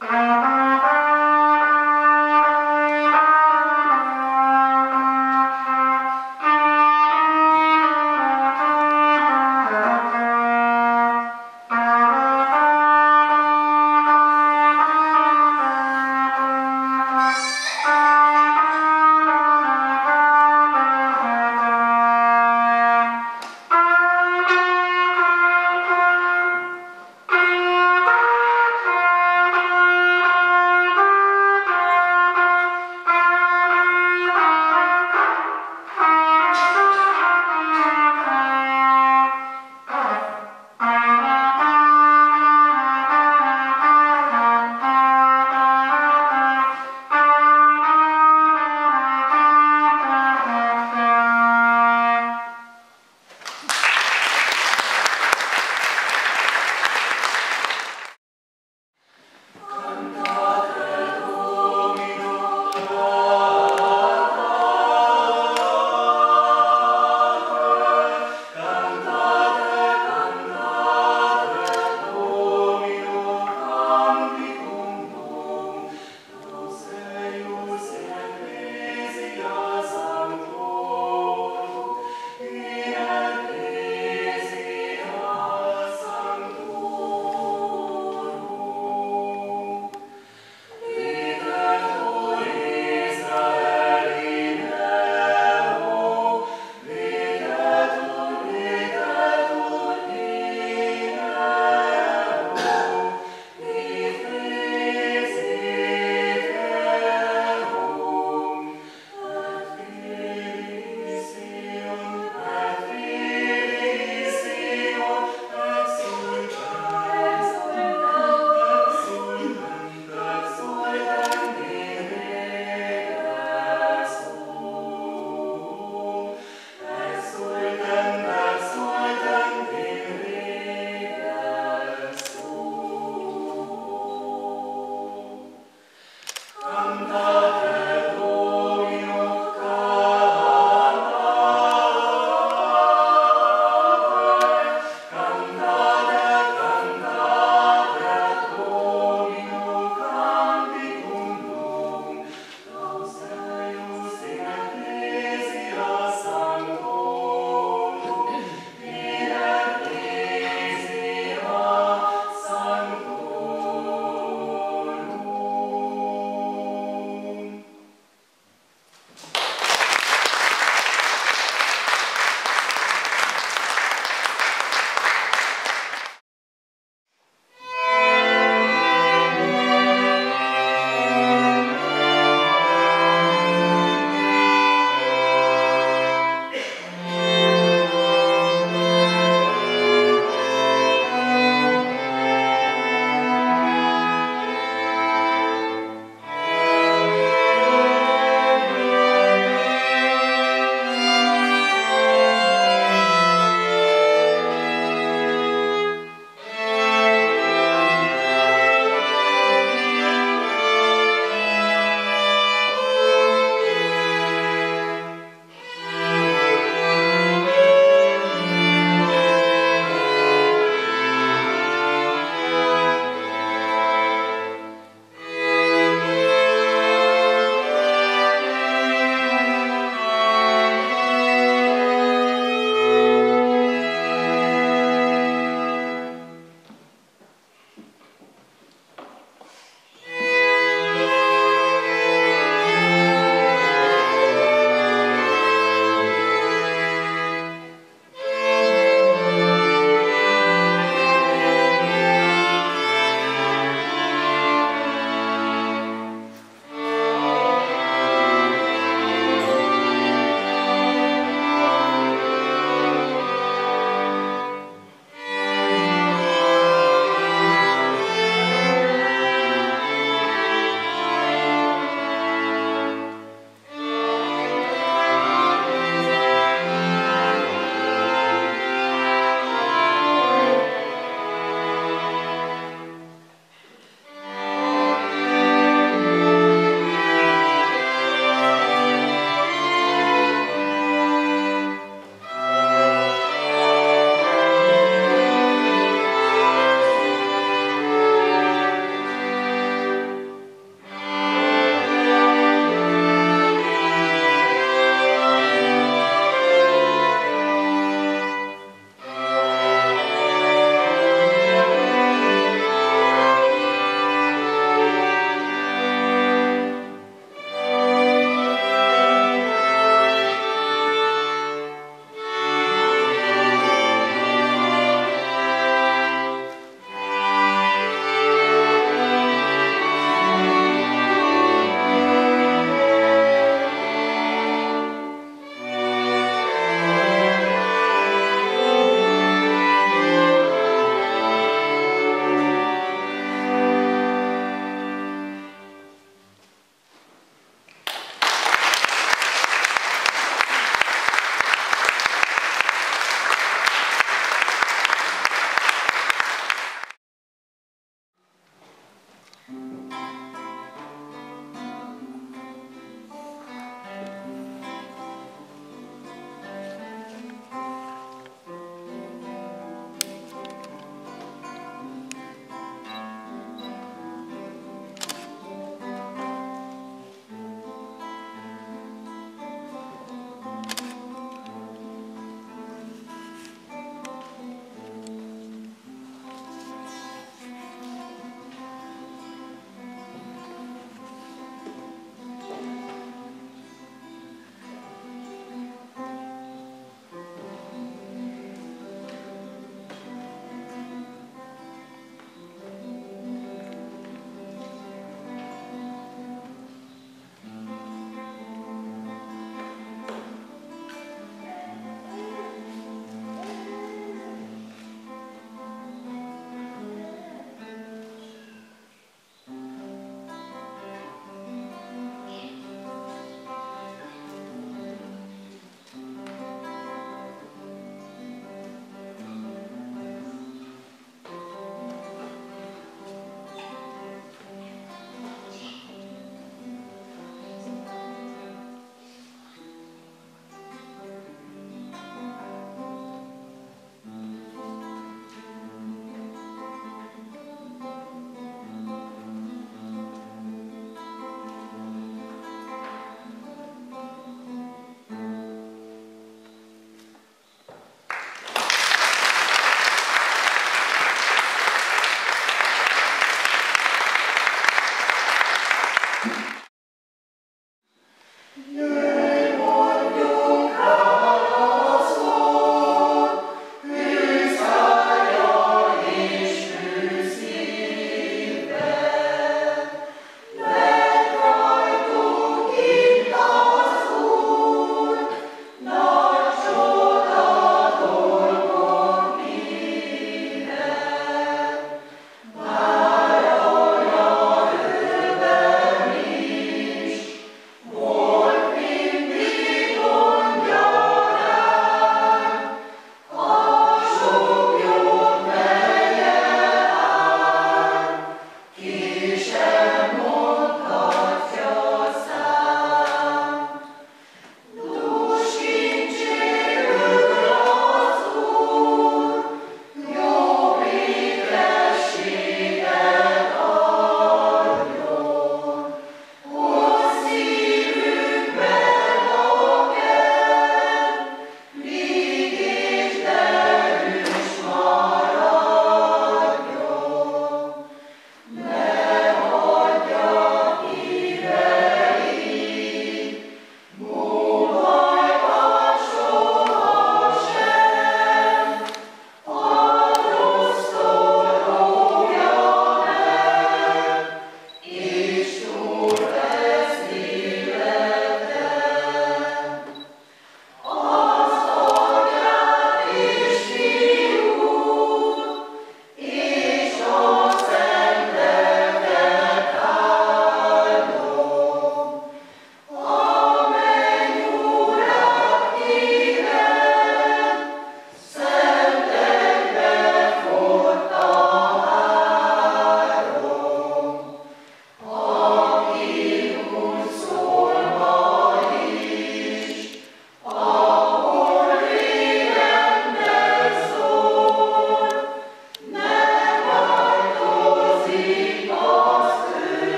¡Ah!